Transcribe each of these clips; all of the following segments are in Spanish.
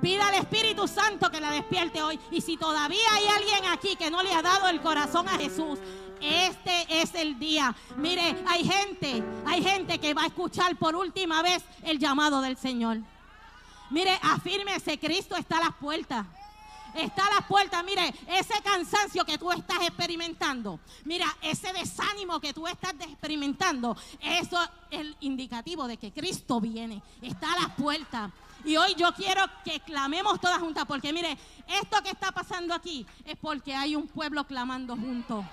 Pida al Espíritu Santo que la despierte hoy. Y si todavía hay alguien aquí que no le ha dado el corazón a Jesús, este es el día. Mire, hay gente, hay gente que va a escuchar por última vez el llamado del Señor. Mire, afírmese, Cristo está a las puertas. Está a las puertas, mire, ese cansancio que tú estás experimentando, mira, ese desánimo que tú estás experimentando, eso es el indicativo de que Cristo viene, está a las puertas. Y hoy yo quiero que clamemos todas juntas, porque mire, esto que está pasando aquí es porque hay un pueblo clamando juntos.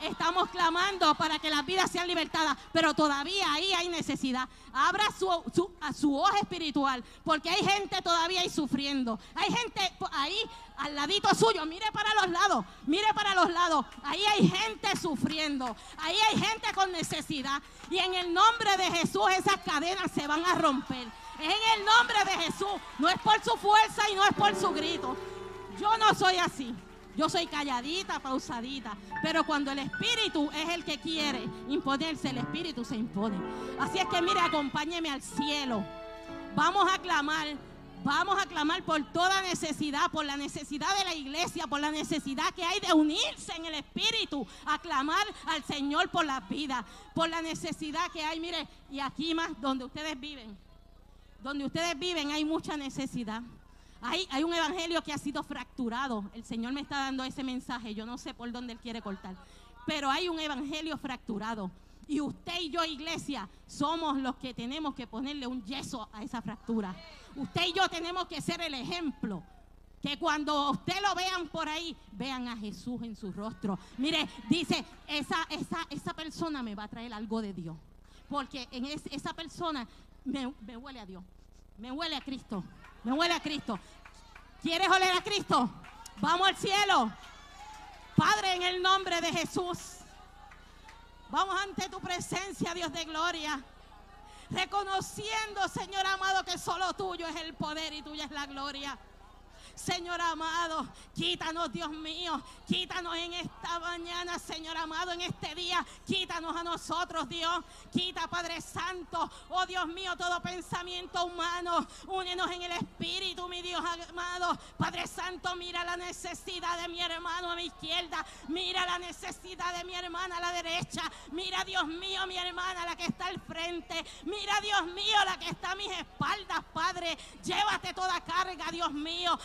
Estamos clamando para que las vidas sean libertadas, pero todavía ahí hay necesidad. Abra su, su, su ojo espiritual, porque hay gente todavía ahí sufriendo. Hay gente ahí al ladito suyo, mire para los lados, mire para los lados. Ahí hay gente sufriendo, ahí hay gente con necesidad. Y en el nombre de Jesús esas cadenas se van a romper. En el nombre de Jesús, no es por su fuerza y no es por su grito. Yo no soy así. Yo soy calladita, pausadita. Pero cuando el Espíritu es el que quiere imponerse, el Espíritu se impone. Así es que mire, acompáñeme al cielo. Vamos a clamar. Vamos a clamar por toda necesidad, por la necesidad de la iglesia, por la necesidad que hay de unirse en el Espíritu, a clamar al Señor por la vida, por la necesidad que hay, mire, y aquí más donde ustedes viven, donde ustedes viven hay mucha necesidad. Hay, hay, un evangelio que ha sido fracturado. El Señor me está dando ese mensaje. Yo no sé por dónde Él quiere cortar. Pero hay un evangelio fracturado. Y usted y yo, iglesia, somos los que tenemos que ponerle un yeso a esa fractura. Usted y yo tenemos que ser el ejemplo. Que cuando usted lo vean por ahí, vean a Jesús en su rostro. Mire, dice, esa, esa, esa persona me va a traer algo de Dios. Porque en esa persona me, huele a Dios. Me huele a Cristo. Me huele a Cristo. ¿Quieres oler a Cristo? Vamos al cielo. Padre, en el nombre de Jesús. Vamos ante tu presencia, Dios de gloria. Reconociendo, Señor amado, que solo tuyo es el poder y tuya es la gloria. Señor amado, quítanos, Dios mío, quítanos en esta mañana, Señor amado, en este día, quítanos a nosotros, Dios, quita, Padre Santo, oh Dios mío, todo pensamiento humano, únenos en el Espíritu, mi Dios amado, Padre Santo, mira la necesidad de mi hermano a mi izquierda, mira la necesidad de mi hermana a la derecha, mira, Dios mío, mi hermana, la que está al frente, mira, Dios mío, la que está a mis espaldas, Padre, llévate toda carga, Dios mío,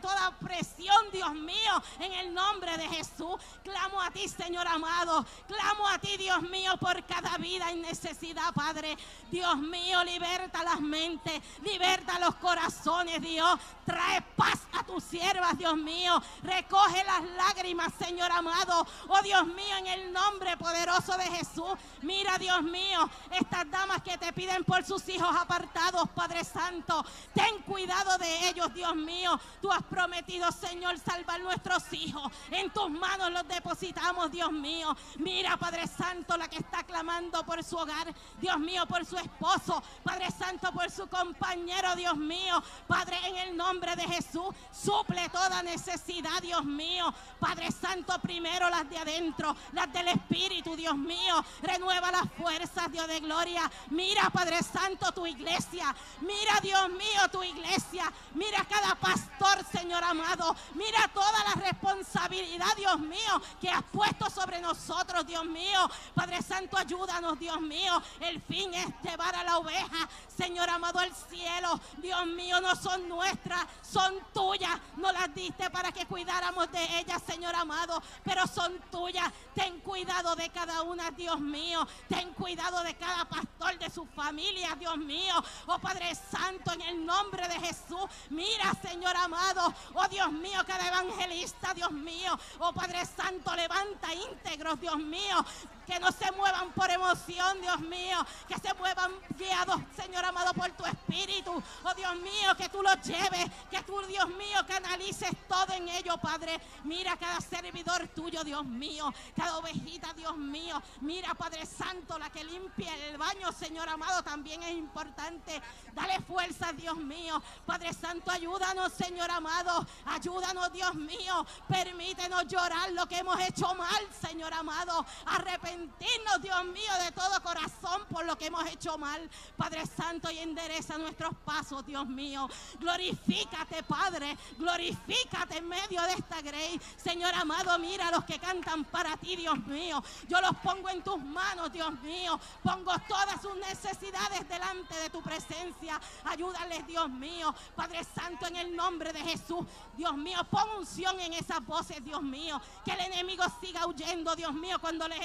toda presión, Dios mío, en el nombre de Jesús. Clamo a ti, Señor amado. Clamo a ti, Dios mío, por cada vida en necesidad, Padre. Dios mío, liberta las mentes, liberta los corazones, Dios. Trae paz a tus siervas, Dios mío. Recoge las lágrimas, Señor amado. Oh Dios mío, en el nombre poderoso de Jesús. Mira, Dios mío, estas damas que te piden por sus hijos apartados, Padre Santo. Ten cuidado de ellos, Dios mío. Tú has prometido, Señor, salvar nuestros hijos. En tus manos los depositamos, Dios mío. Mira, Padre Santo, la que está clamando por su hogar. Dios mío, por su esposo. Padre Santo, por su compañero, Dios mío. Padre, en el nombre de Jesús, suple toda necesidad, Dios mío. Padre Santo, primero las de adentro, las del Espíritu, Dios mío. Renueva las fuerzas, Dios de gloria. Mira, Padre Santo, tu iglesia. Mira, Dios mío, tu iglesia. Mira cada pastor, Señor amado. Mira toda la responsabilidad, Dios mío, que has puesto sobre nosotros, Dios mío. Padre Santo, ayúdanos, Dios mío. El fin es llevar a la oveja, Señor amado, al cielo. Dios mío, no son nuestras, son tuyas. No las diste para que cuidáramos de ellas, Señor amado, pero son tuyas. Ten cuidado de cada una, Dios mío. Ten cuidado de cada pastor, de su familia, Dios mío. Oh Padre Santo, en el nombre de Jesús. Mira, Señor amado. Oh Dios mío, cada evangelista, Dios mío. Oh Padre Santo, levanta íntegros, Dios mío. Que no se muevan por emoción, Dios mío. Que se muevan guiados, Señor amado, por tu espíritu. Oh Dios mío, que tú los lleves. Que tú, Dios mío, canalices todo en ello, Padre. Mira cada servidor tuyo, Dios mío. Cada ovejita, Dios mío. Mira, Padre Santo, la que limpia el baño, Señor amado, también es importante. Dale fuerza, Dios mío. Padre Santo, ayúdanos, Señor amado. Ayúdanos, Dios mío. Permítenos llorar lo que hemos hecho mal, Señor amado. Arrepentirnos arrepentirnos, Dios mío, de todo corazón por lo que hemos hecho mal. Padre Santo, y endereza nuestros pasos, Dios mío. Glorifícate, Padre. Glorifícate en medio de esta grey. Señor amado, mira a los que cantan para ti, Dios mío. Yo los pongo en tus manos, Dios mío. Pongo todas sus necesidades delante de tu presencia. Ayúdales, Dios mío. Padre Santo, en el nombre de Jesús. Dios mío, pon unción en esas voces, Dios mío. Que el enemigo siga huyendo, Dios mío, cuando les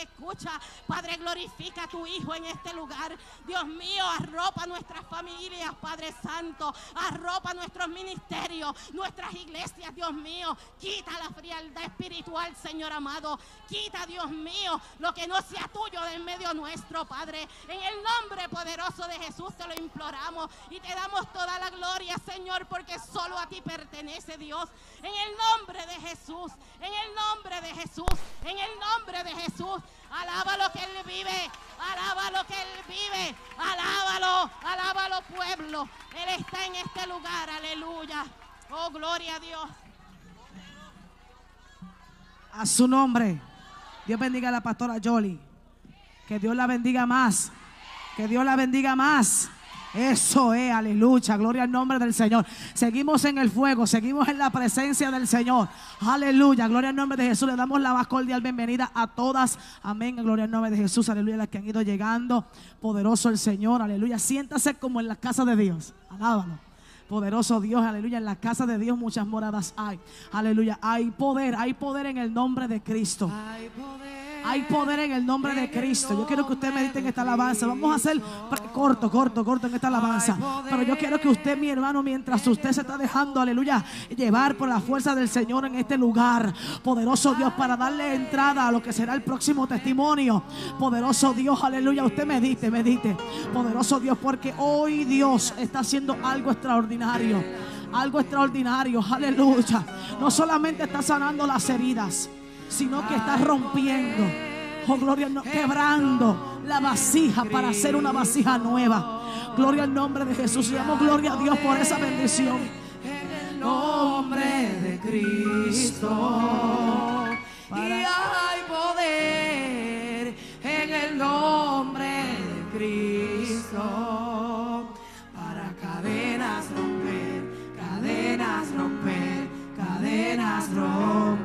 Padre, glorifica a tu Hijo en este lugar. Dios mío, arropa nuestras familias, Padre Santo. Arropa nuestros ministerios, nuestras iglesias, Dios mío. Quita la frialdad espiritual, Señor amado. Quita, Dios mío, lo que no sea tuyo de en medio nuestro, Padre. En el nombre poderoso de Jesús te lo imploramos y te damos toda la gloria, Señor, porque solo a ti pertenece Dios. En el nombre de Jesús, en el nombre de Jesús, en el nombre de Jesús. Alaba lo que Él vive, alaba lo que Él vive, alábalo, alábalo pueblo. Él está en este lugar, aleluya. Oh, gloria a Dios. A su nombre. Dios bendiga a la pastora Jolie. Que Dios la bendiga más. Que Dios la bendiga más. Eso es, aleluya, gloria al nombre del Señor. Seguimos en el fuego, seguimos en la presencia del Señor. Aleluya, gloria al nombre de Jesús. Le damos la más cordial bienvenida a todas. Amén, gloria al nombre de Jesús. Aleluya, las que han ido llegando. Poderoso el Señor, aleluya. Siéntase como en la casa de Dios. Alábalo. Poderoso Dios, aleluya. En la casa de Dios muchas moradas hay. Aleluya. Hay poder, hay poder en el nombre de Cristo. Hay poder. Hay poder en el nombre de Cristo. Yo quiero que usted medite en esta alabanza. Vamos a hacer corto, corto, corto en esta alabanza. Pero yo quiero que usted, mi hermano, mientras usted se está dejando, aleluya, llevar por la fuerza del Señor en este lugar. Poderoso Dios, para darle entrada a lo que será el próximo testimonio. Poderoso Dios, aleluya. Usted medite, medite. Poderoso Dios, porque hoy Dios está haciendo algo extraordinario. Algo extraordinario, aleluya. No solamente está sanando las heridas sino que está rompiendo, oh gloria, no, quebrando la vasija para hacer una vasija nueva. Gloria al nombre de Jesús y damos gloria a Dios por esa bendición. En el nombre de Cristo. Y hay poder en el nombre de Cristo. Para cadenas romper, cadenas romper, cadenas romper.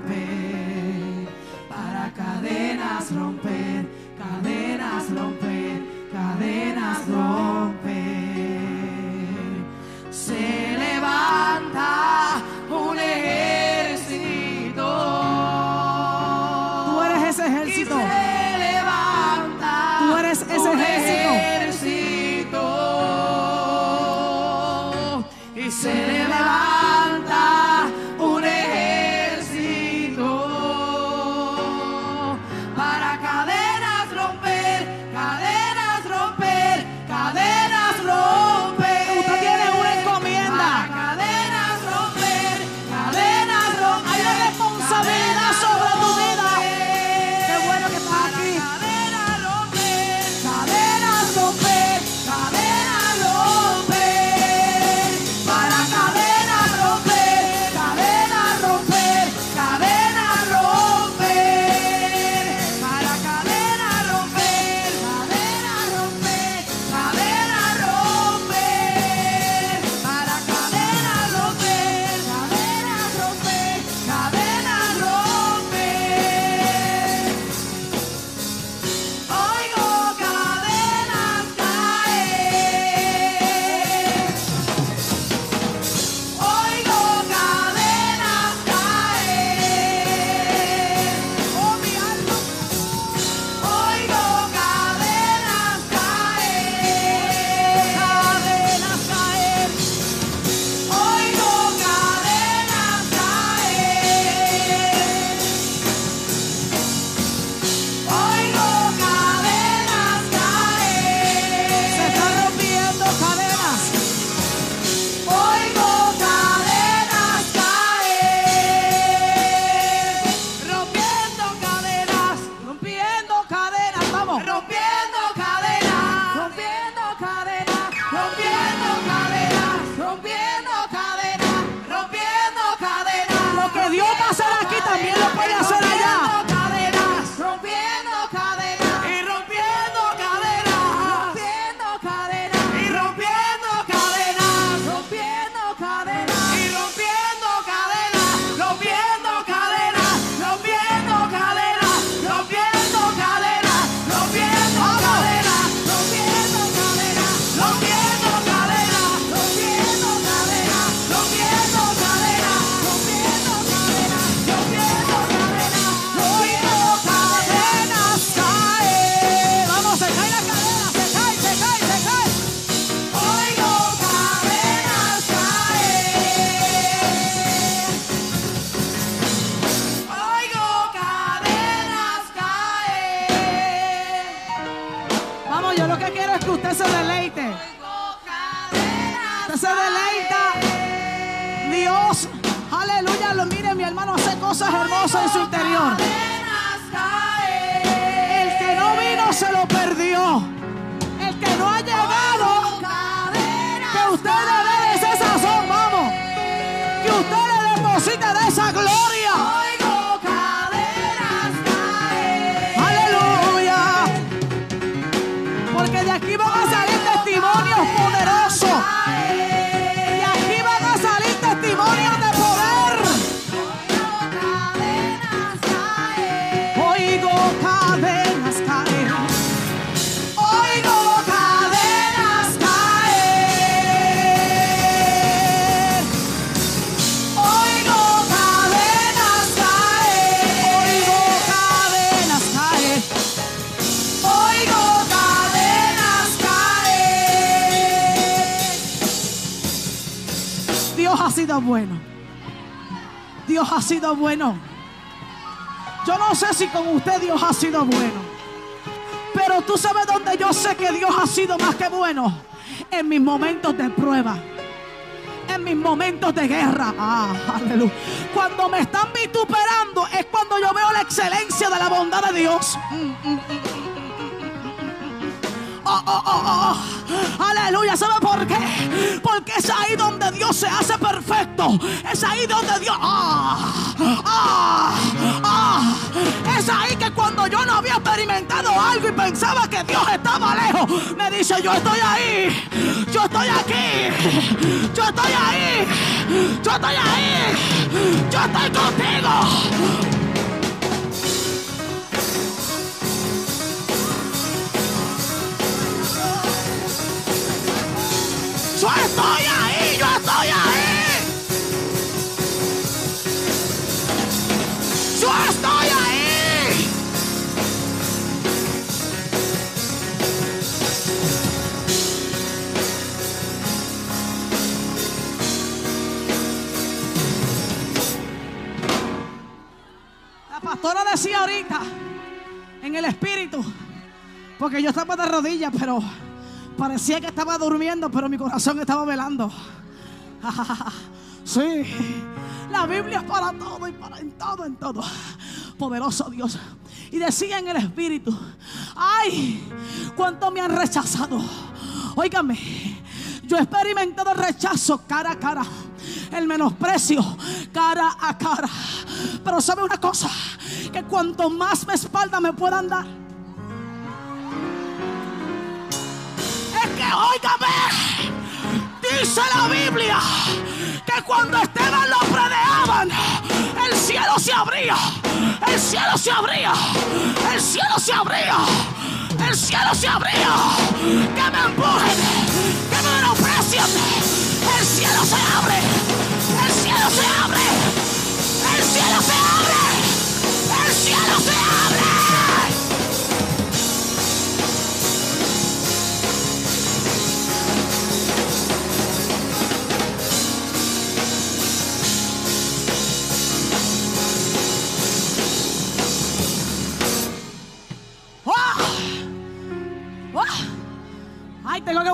Cadenas romper, cadenas romper, cadenas romper. Se levanta sido bueno. Dios ha sido bueno. Yo no sé si con usted Dios ha sido bueno. Pero tú sabes dónde yo sé que Dios ha sido más que bueno. En mis momentos de prueba. En mis momentos de guerra. Ah, aleluya. Cuando me están vituperando es cuando yo veo la excelencia de la bondad de Dios. Mm, mm, mm. Oh, oh, oh. Aleluya. ¿Sabe por qué? Porque es ahí donde Dios se hace perfecto. Es ahí donde Dios. Es ahí que cuando yo no había experimentado algo y pensaba que Dios estaba lejos, me dice: Yo estoy ahí. Yo estoy aquí. Yo estoy ahí. Yo estoy ahí. Yo estoy contigo. Estoy ahí, yo estoy ahí. Yo estoy ahí. La pastora decía ahorita en el espíritu, porque yo estaba de rodillas, pero parecía que estaba durmiendo, pero mi corazón estaba velando. Sí, la Biblia es para todo y para en todo, en todo. Poderoso Dios. Y decía en el espíritu, ay, cuánto me han rechazado. Óigame, yo he experimentado el rechazo cara a cara, el menosprecio cara a cara. Pero sabe una cosa, que cuanto más me espalda me puedan dar. Óigame, dice la Biblia que cuando Esteban lo predeaban, el cielo se abría, el cielo se abría, el cielo se abría, el cielo se abría. Que me empujen, que me menosprecien, el cielo se abre, el cielo se abre, el cielo se abre,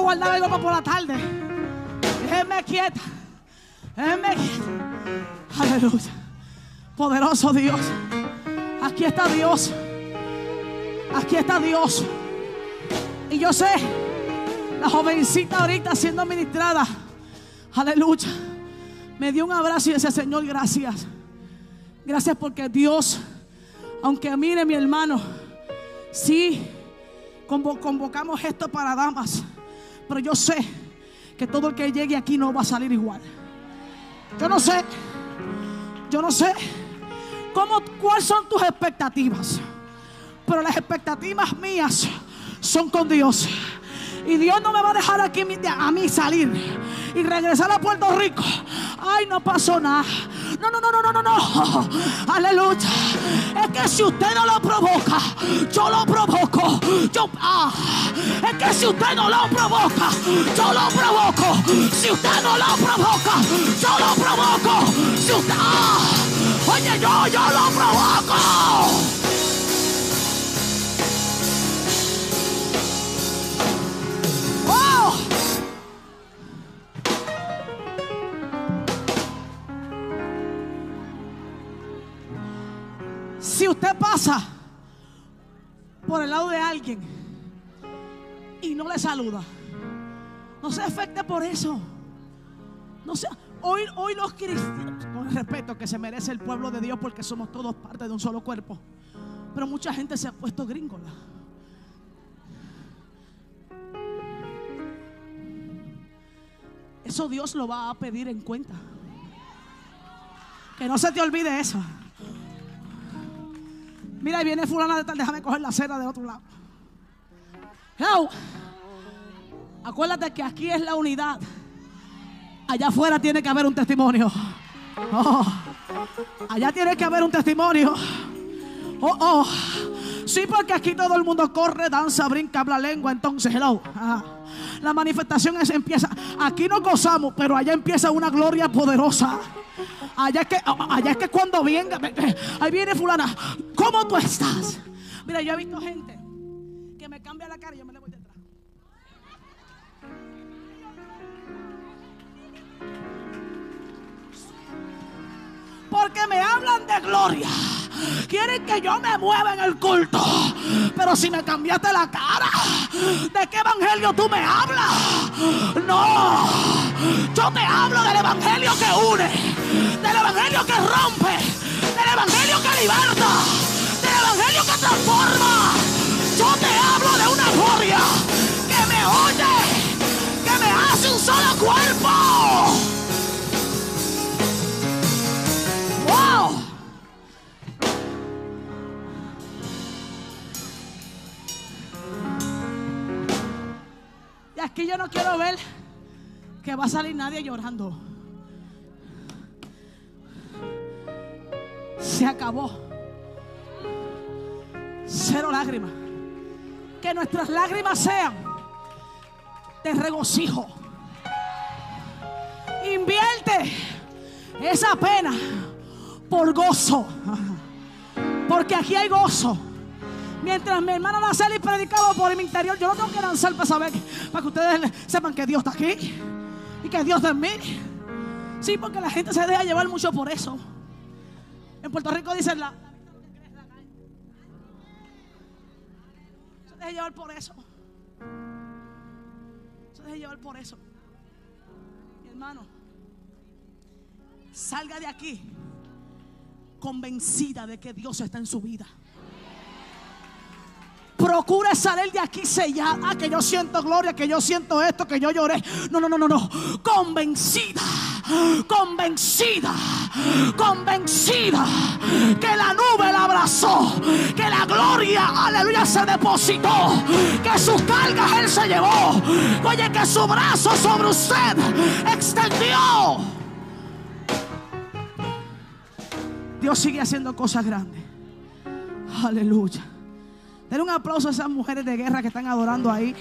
guardar algo para por la tarde. Déjenme quieta. Déjenme quieta. Aleluya. Poderoso Dios. Aquí está Dios. Aquí está Dios. Y yo sé, la jovencita ahorita siendo ministrada. Aleluya. Me dio un abrazo y decía, Señor, gracias. Gracias porque Dios, aunque mire mi hermano, Sí, convo- convocamos esto para damas, pero yo sé que todo el que llegue aquí no va a salir igual. Yo no sé, yo no sé cómo, cuáles son tus expectativas, pero las expectativas mías son con Dios. Y Dios no me va a dejar aquí a mí salir y regresar a Puerto Rico. Ay, no pasó nada. No, no, no, no, no, no, no. Aleluya. Es que si usted no lo provoca, yo lo provoco. Yo, ah, es que si usted no lo provoca, yo lo provoco. Si usted no lo provoca, yo lo provoco. Si usted, ah, oye, yo, yo lo provoco. Si usted pasa por el lado de alguien y no le saluda, no se afecte por eso. No se, hoy, hoy los cristianos, con el respeto que se merece el pueblo de Dios porque somos todos parte de un solo cuerpo, pero mucha gente se ha puesto gringola. Eso Dios lo va a pedir en cuenta. Que no se te olvide eso. Mira, ahí viene fulana de tal, déjame coger la cera de otro lado. Hello. Acuérdate que aquí es la unidad. Allá afuera tiene que haber un testimonio. Oh, allá tiene que haber un testimonio. Oh, oh. Sí, porque aquí todo el mundo corre, danza, brinca, habla lengua. Entonces, hello. Ah. La manifestación es, empieza. Aquí nos gozamos, pero allá empieza una gloria poderosa. Allá es que, allá es que cuando venga, ve- ve, ahí viene fulana. ¿Cómo tú estás? Mira, yo he visto gente que me cambia la cara y yo me Porque me hablan de gloria. Quieren que yo me mueva en el culto. Pero si me cambiaste la cara, ¿de qué evangelio tú me hablas? No. Yo te hablo del evangelio que une, del evangelio que rompe, del evangelio que liberta, del evangelio no quiero ver que va a salir nadie llorando. Se acabó. Cero lágrimas. Que nuestras lágrimas sean de regocijo. Invierte esa pena por gozo. Porque aquí hay gozo. Mientras mi hermana Naceli predicaba por mi interior, yo no tengo que lanzar para saber, para que ustedes sepan que Dios está aquí y que Dios está en mí. Sí, porque la gente se deja llevar mucho por eso. En Puerto Rico dicen la. Se deja llevar por eso. Se deja llevar por eso. Mi hermano, salga de aquí convencida de que Dios está en su vida. Procure salir de aquí sellada. Ah, que yo siento gloria, que yo siento esto, que yo lloré. No, no, no, no, no. Convencida, convencida, convencida que la nube la abrazó, que la gloria, aleluya, se depositó, que sus cargas él se llevó. Oye, que su brazo sobre usted extendió. Dios sigue haciendo cosas grandes. Aleluya. Den un aplauso a esas mujeres de guerra que están adorando ahí.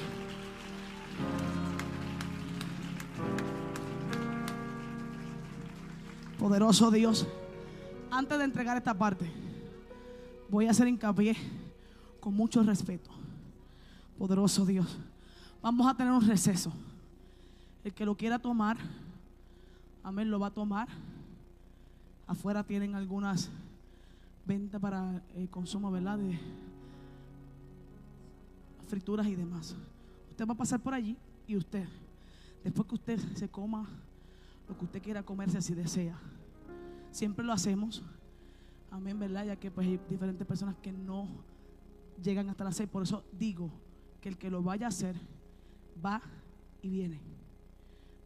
Poderoso Dios. Antes de entregar esta parte, voy a hacer hincapié con mucho respeto. Poderoso Dios. Vamos a tener un receso. El que lo quiera tomar, amén, lo va a tomar. Afuera tienen algunas ventas para el consumo, ¿verdad? Frituras y demás. Usted va a pasar por allí y usted, después que usted se coma lo que usted quiera comerse si desea, siempre lo hacemos. Amén, ¿verdad? Ya que pues hay diferentes personas que no llegan hasta las seis. Por eso digo que el que lo vaya a hacer va y viene.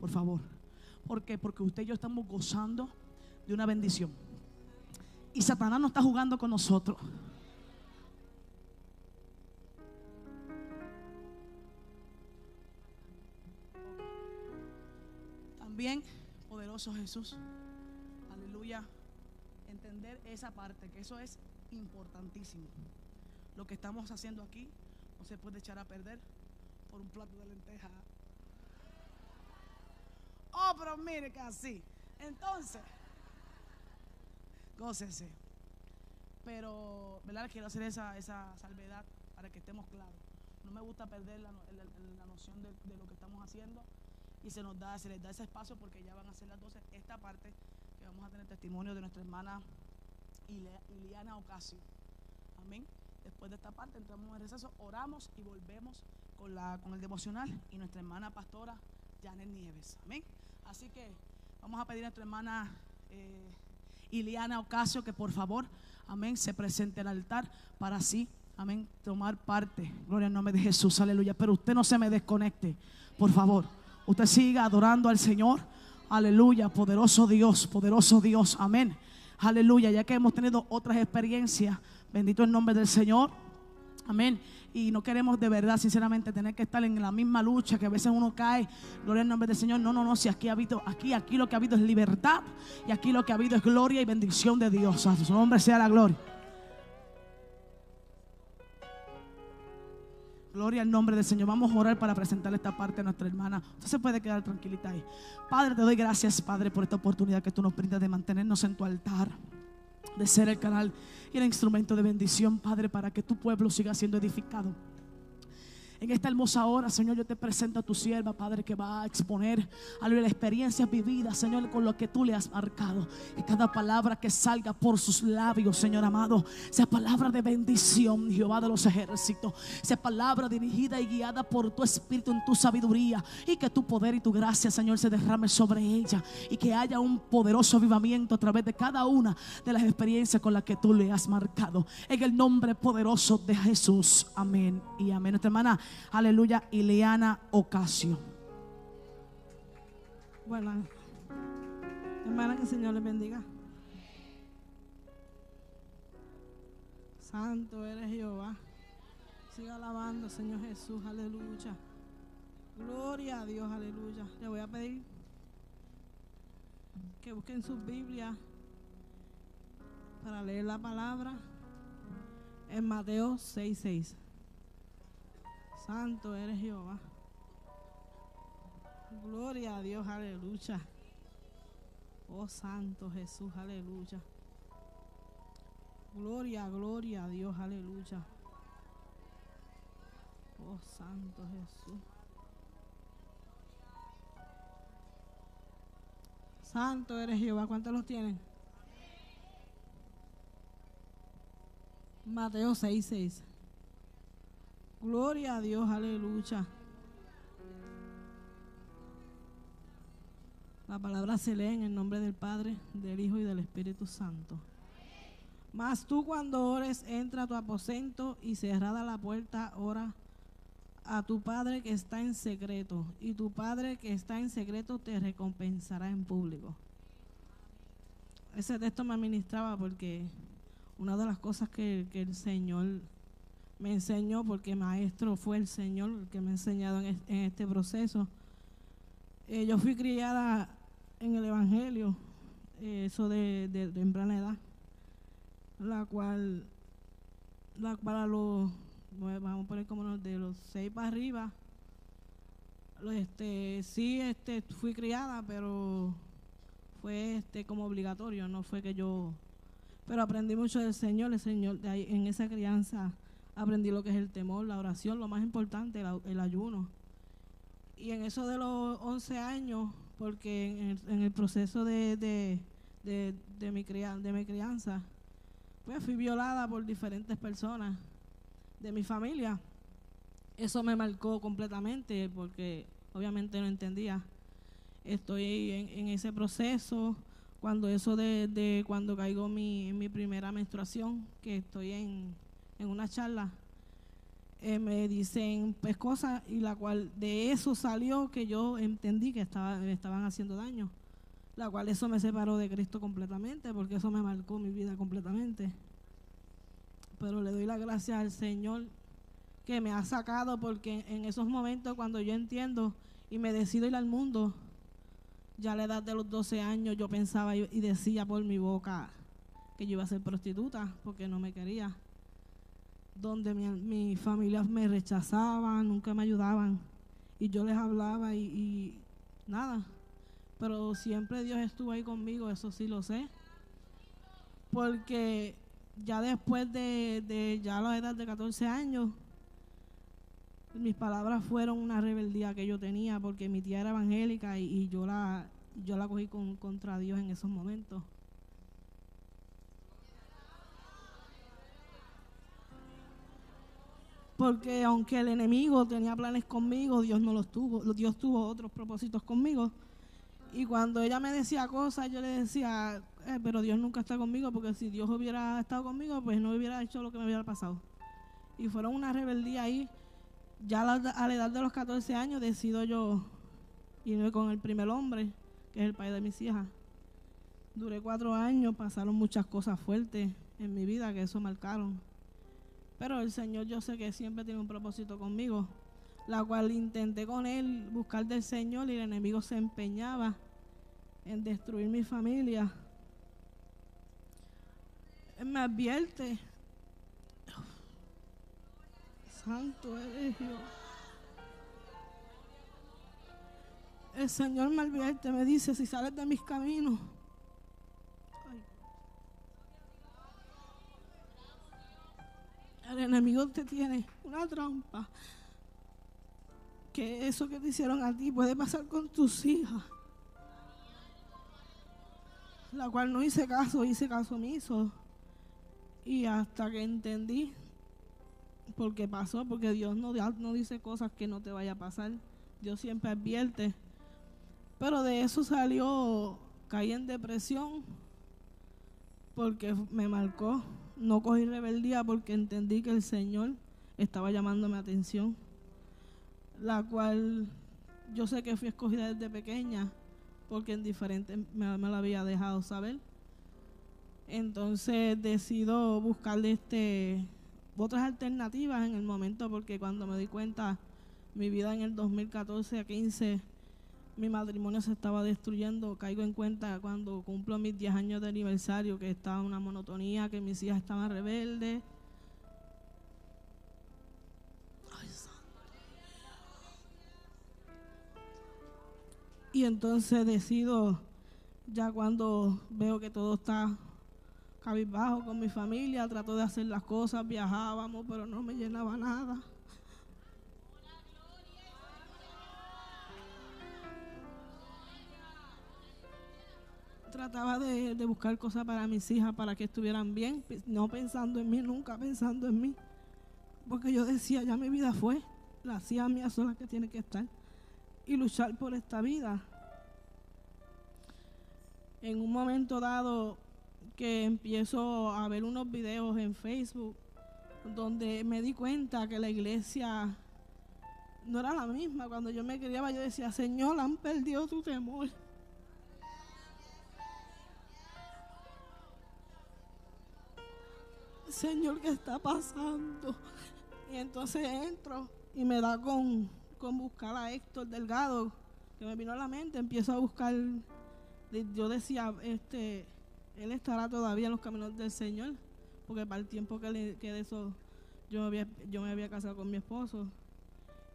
Por favor. ¿Por qué? Porque usted y yo estamos gozando de una bendición. Y Satanás no está jugando con nosotros. También, poderoso Jesús, aleluya, entender esa parte, que eso es importantísimo. Lo que estamos haciendo aquí no se puede echar a perder por un plato de lenteja. Oh, pero mire que así. Entonces, gócese. Pero, ¿verdad? Quiero hacer esa, esa salvedad para que estemos claros. No me gusta perder la, la- la noción de, de lo que estamos haciendo y se nos da, se les da ese espacio porque ya van a ser las 12. Esta parte que vamos a tener testimonio de nuestra hermana Iliana Ocasio. Amén. Después de esta parte entramos en receso, oramos y volvemos con, la, con el devocional y nuestra hermana pastora Janet Nieves. Amén. Así que vamos a pedir a nuestra hermana eh, Iliana Ocasio que por favor, amén, se presente al altar para así, amén, tomar parte. Gloria al nombre de Jesús, aleluya. Pero usted no se me desconecte, por favor. Usted siga adorando al Señor. Aleluya, poderoso Dios, poderoso Dios, amén. Aleluya, ya que hemos tenido otras experiencias, bendito el nombre del Señor. Amén. Y no queremos de verdad, sinceramente, tener que estar en la misma lucha que a veces uno cae. Gloria al nombre del Señor. No, no, no. Si aquí ha habido, aquí, aquí lo que ha habido es libertad. Y aquí lo que ha habido es gloria y bendición de Dios. A su nombre sea la gloria. Gloria al nombre del Señor. Vamos a orar para presentarle esta parte a nuestra hermana. Usted se puede quedar tranquilita ahí. Padre, te doy gracias, Padre, por esta oportunidad que tú nos brindas de mantenernos en tu altar de ser el canal y el instrumento de bendición, Padre, para que tu pueblo siga siendo edificado. En esta hermosa hora, Señor, yo te presento a tu sierva, Padre, que va a exponer a la experiencia vivida, Señor, con lo que tú le has marcado. Que cada palabra que salga por sus labios, Señor amado, sea palabra de bendición, Jehová de los ejércitos. Sea palabra dirigida y guiada por tu espíritu en tu sabiduría. Y que tu poder y tu gracia, Señor, se derrame sobre ella. Y que haya un poderoso avivamiento a través de cada una de las experiencias con las que tú le has marcado. En el nombre poderoso de Jesús. Amén y amén. Nuestra hermana aleluya, Ileana Ocasio. Bueno, hermana, que el Señor les bendiga. Santo eres Jehová. Siga alabando, Señor Jesús, aleluya. Gloria a Dios, aleluya. Le voy a pedir que busquen sus Biblias para leer la palabra en Mateo 6:6. Santo eres Jehová. Gloria a Dios, aleluya. Oh Santo Jesús, aleluya. Gloria, gloria a Dios, aleluya. Oh Santo Jesús. Santo eres Jehová. ¿Cuántos los tienen? Mateo 6, 6. Gloria a Dios, aleluya. La palabra se lee en el nombre del Padre, del Hijo y del Espíritu Santo. Mas tú cuando ores, entra a tu aposento y cerrada la puerta, ora a tu Padre que está en secreto, y tu Padre que está en secreto te recompensará en público. Ese texto me administraba porque una de las cosas que, que el Señor me enseñó, porque maestro fue el Señor el que me ha enseñado en, este proceso. Eh, yo fui criada en el Evangelio, eh, eso de, de, temprana edad, la cual, la, para los, vamos a poner como de los seis para arriba, este, sí este, fui criada, pero fue este, como obligatorio, no fue que yo, pero aprendí mucho del Señor, el Señor, de ahí, en esa crianza aprendí lo que es el temor, la oración, lo más importante, el, ayuno. Y en eso de los 11 años, porque en el, proceso de, de, de, mi cria- de crianza, pues fui violada por diferentes personas de mi familia. Eso me marcó completamente porque obviamente no entendía. Estoy en, en ese proceso cuando eso de, de cuando caigo mi, en mi primera menstruación, que estoy en, en una charla, eh, me dicen pues cosas y la cual de eso salió que yo entendí que estaba, estaban haciendo daño, la cual eso me separó de Cristo completamente porque eso me marcó mi vida completamente. Pero le doy las gracias al Señor que me ha sacado porque en esos momentos cuando yo entiendo y me decido ir al mundo, ya a la edad de los 12 años yo pensaba y decía por mi boca que yo iba a ser prostituta porque no me quería donde mi, mi familia me rechazaban, nunca me ayudaban. Y yo les hablaba y, nada. Pero siempre Dios estuvo ahí conmigo, eso sí lo sé. Porque ya después de, de ya la edad de 14 años, mis palabras fueron una rebeldía que yo tenía porque mi tía era evangélica y, y yo la yo la cogí con, contra Dios en esos momentos. Porque aunque el enemigo tenía planes conmigo, Dios no los tuvo, Dios tuvo otros propósitos conmigo. Y cuando ella me decía cosas, yo le decía, eh, pero Dios nunca está conmigo, porque si Dios hubiera estado conmigo, pues no hubiera hecho lo que me hubiera pasado. Y fueron una rebeldía ahí. Ya a la, a la edad de los 14 años decido yo irme con el primer hombre, que es el padre de mis hijas. Duré cuatro años, pasaron muchas cosas fuertes en mi vida que eso marcaron. Pero el Señor yo sé que siempre tiene un propósito conmigo, la cual intenté con Él buscar del Señor y el enemigo se empeñaba en destruir mi familia. Él me advierte, Santo eres Dios. El Señor me advierte, me dice, si sales de mis caminos, enemigo te tiene una trampa. Que eso que te hicieron a ti puede pasar con tus hijas. La cual no hice caso, hice caso omiso. Y hasta que entendí porque pasó, porque Dios no, no dice cosas que no te vaya a pasar. Dios siempre advierte. Pero de eso salió, caí en depresión porque me marcó. No cogí rebeldía porque entendí que el Señor estaba llamándome atención, la cual yo sé que fui escogida desde pequeña porque en diferentes me, me lo había dejado saber. Entonces decido buscarle este otras alternativas en el momento porque cuando me di cuenta mi vida en el 2014 a 15 mi matrimonio se estaba destruyendo, caigo en cuenta cuando cumplo mis 10 años de aniversario que estaba una monotonía, que mis hijas estaban rebeldes. Y entonces decido, ya cuando veo que todo está cabizbajo con mi familia, trato de hacer las cosas, viajábamos, pero no me llenaba nada. Trataba de, de buscar cosas para mis hijas, para que estuvieran bien, no pensando en mí, nunca pensando en mí. Porque yo decía, ya mi vida fue, las hijas mías son las que tienen que estar. Y luchar por esta vida. En un momento dado que empiezo a ver unos videos en Facebook donde me di cuenta que la iglesia no era la misma. Cuando yo me criaba yo decía, Señor, han perdido tu temor. Señor, ¿qué está pasando? Y entonces entro y me da con, con buscar a Héctor Delgado, que me vino a la mente, empiezo a buscar, yo decía, este, él estará todavía en los caminos del Señor, porque para el tiempo que, le, que de eso yo me, había, yo me había casado con mi esposo.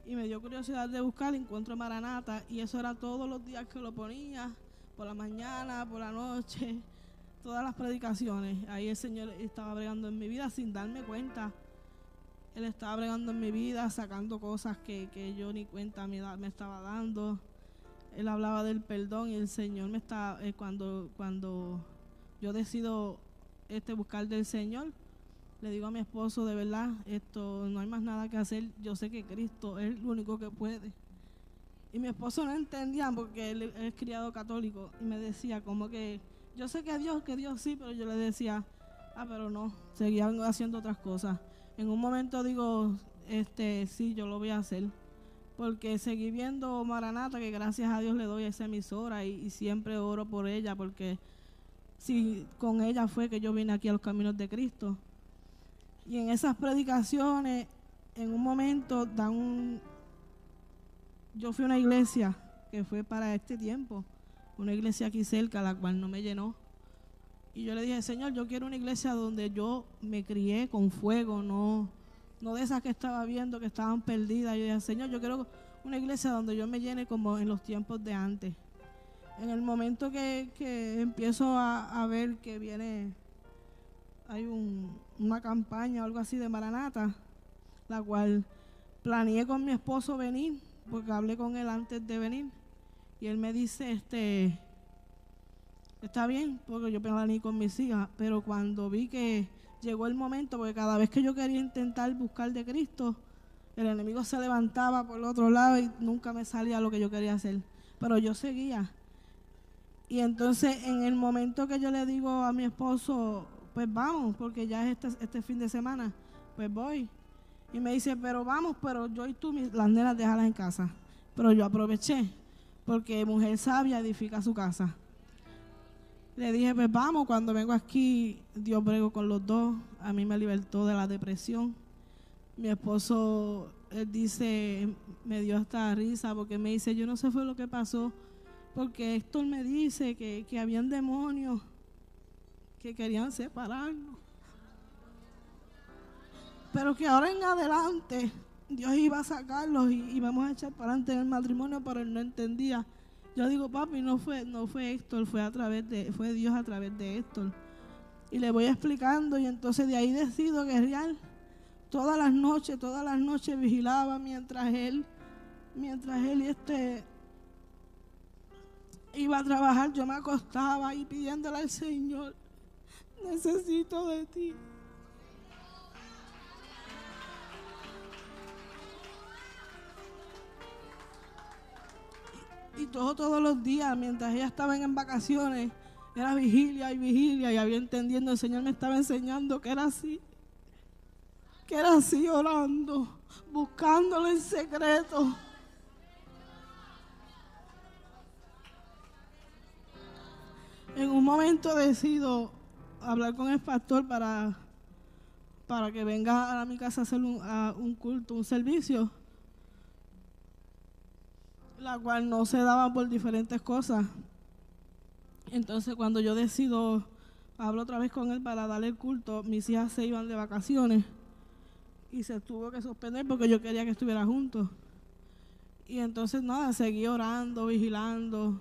Y me dio curiosidad de buscar, encuentro Maranata, y eso era todos los días que lo ponía, por la mañana, por la noche, todas las predicaciones. Ahí el Señor estaba bregando en mi vida sin darme cuenta. Él estaba bregando en mi vida, sacando cosas que, que yo ni cuenta me, me estaba dando. Él hablaba del perdón y el Señor me está, eh, cuando, cuando yo decido este, buscar del Señor, le digo a mi esposo, de verdad, esto no hay más nada que hacer. Yo sé que Cristo es el único que puede. Y mi esposo no entendía porque él es criado católico y me decía como que yo sé que Dios, que Dios sí, pero yo le decía, ah, pero no, seguían haciendo otras cosas. En un momento digo, este, sí, yo lo voy a hacer. Porque seguí viendo Maranata, que gracias a Dios le doy a esa emisora y, siempre oro por ella, porque sí, con ella fue que yo vine aquí a los caminos de Cristo. Y en esas predicaciones, en un momento dan. Yo fui a una iglesia que fue para este tiempo, una iglesia aquí cerca, la cual no me llenó. Y yo le dije, Señor, yo quiero una iglesia donde yo me crié con fuego, no, no de esas que estaba viendo que estaban perdidas. Yo dije, Señor, yo quiero una iglesia donde yo me llene como en los tiempos de antes. En el momento que, que empiezo a, a ver que viene, hay un- una campaña o algo así de Maranata, la cual planeé con mi esposo venir, porque hablé con él antes de venir. Y él me dice, este, está bien, porque yo planeé con mis hijas, pero cuando vi que llegó el momento, porque cada vez que yo quería intentar buscar de Cristo, El enemigo se levantaba por el otro lado y nunca me salía lo que yo quería hacer. Pero yo seguía. Y entonces en el momento que yo le digo a mi esposo, pues vamos, porque ya es este, este fin de semana, pues voy. Y me dice, pero vamos, pero yo y tú, mis- las nenas, déjalas en casa. Pero yo aproveché, porque mujer sabia edifica su casa. Le dije, pues vamos, cuando vengo aquí, Dios brego con los dos. A mí me libertó de la depresión. Mi esposo, él dice, me dio hasta risa porque me dice, yo no sé fue lo que pasó, porque Héctor me dice que, que habían demonios que querían separarnos. Pero que ahora en adelante Dios iba a sacarlos y, y vamos a echar para adelante en el matrimonio, pero él no entendía. Yo digo, papi, no fue, no fue Héctor, fue a través de, fue Dios a través de Héctor. Y le voy explicando, y entonces de ahí decido guerrear. Todas las noches, todas las noches vigilaba mientras él, mientras él este iba a trabajar, yo me acostaba ahí pidiéndole al Señor, necesito de ti. Y todo, todos los días, mientras ella estaba en vacaciones, era vigilia y vigilia, y había entendiendo, el Señor me estaba enseñando que era así, que era así orando, buscándolo en secreto. En un momento decido hablar con el pastor para, para que venga a mi casa a hacer un culto, un servicio la cual no se daba por diferentes cosas. Entonces cuando yo decido, hablo otra vez con él para darle el culto, mis hijas se iban de vacaciones y se tuvo que suspender porque yo quería que estuviera juntos. Y entonces nada, seguí orando, vigilando.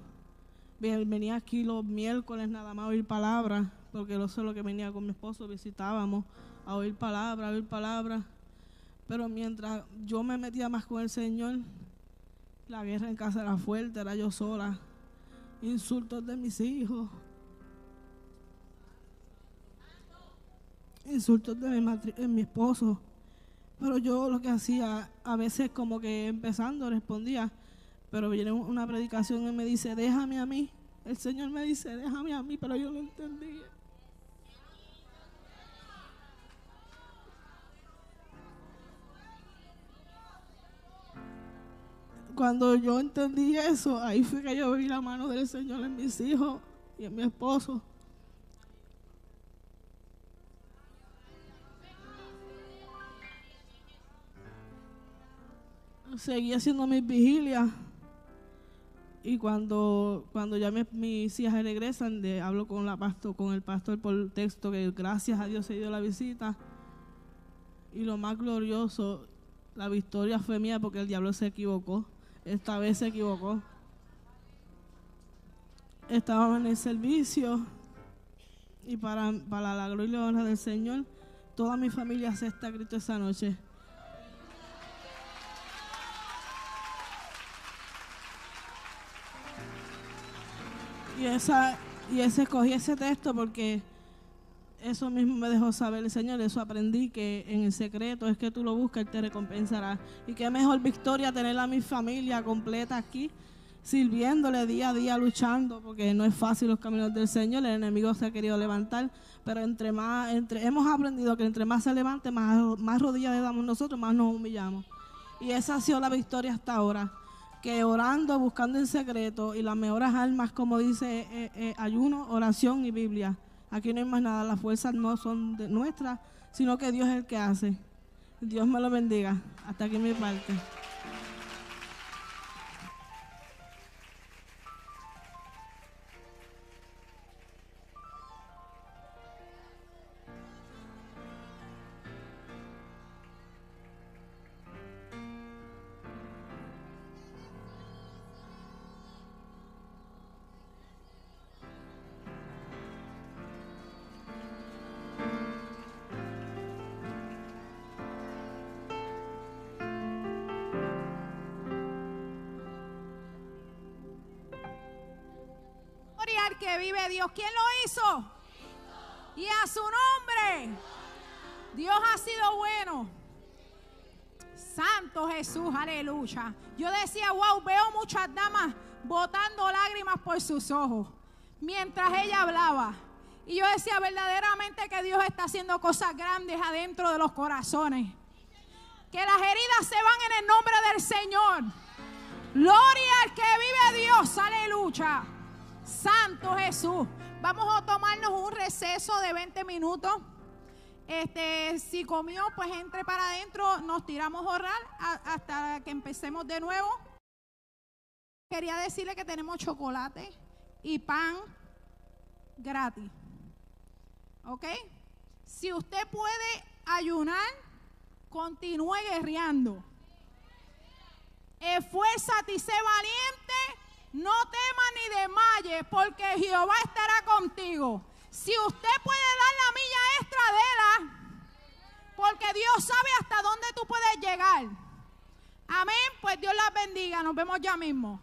Ven- Venía aquí los miércoles nada más a oír palabras, porque eso es lo que venía con mi esposo, visitábamos a oír palabras, a oír palabras. Pero mientras yo me metía más con el Señor, la guerra en casa era fuerte, era yo sola. Insultos de mis hijos. Insultos de mi, de mi esposo. Pero yo lo que hacía, a veces como que empezando respondía, pero viene una predicación y me dice, déjame a mí. El Señor me dice, déjame a mí, pero yo no entendía. Cuando yo entendí eso, ahí fue que yo vi la mano del Señor en mis hijos y en mi esposo. Seguí haciendo mis vigilias y cuando, cuando ya mis hijas regresan, hablo con, la pastor, con el pastor por texto que gracias a Dios se dio la visita. Y lo más glorioso, la victoria fue mía porque el diablo se equivocó. Esta vez se equivocó. Estábamos en el servicio y para, para la gloria y la honra del Señor, toda mi familia acepta a Cristo esa noche. Y esa y ese escogí ese texto porque eso mismo me dejó saber el Señor, eso aprendí que en el secreto es que tú lo buscas, Él te recompensará. Y qué mejor victoria tener a mi familia completa aquí, sirviéndole día a día, luchando, porque no es fácil los caminos del Señor, el enemigo se ha querido levantar, pero entre más, entre, hemos aprendido que entre más se levante, más, más rodillas le damos nosotros, más nos humillamos. Y esa ha sido la victoria hasta ahora. Que orando, buscando en secreto y las mejores almas, como dice eh, eh, ayuno, oración y Biblia. Aquí no hay más nada, las fuerzas no son de nuestras, sino que Dios es el que hace. Dios me lo bendiga. Hasta aquí mi parte. Santo Jesús, aleluya. Yo decía, wow, veo muchas damas botando lágrimas por sus ojos mientras ella hablaba. Y yo decía verdaderamente que Dios está haciendo cosas grandes adentro de los corazones. Que las heridas se van en el nombre del Señor. Gloria al que vive Dios, aleluya. Santo Jesús. Vamos a tomarnos un receso de 20 minutos. Este, si comió, pues entre para adentro, nos tiramos oral hasta que empecemos de nuevo. Quería decirle que tenemos chocolate y pan gratis. ¿Ok? Si usted puede ayunar, continúe guerreando. Esfuérzate y sé valiente. No temas ni desmayes, porque Jehová estará contigo. Si usted puede dar la milla extra, déla. Porque Dios sabe hasta dónde tú puedes llegar. Amén. Pues Dios las bendiga. Nos vemos ya mismo.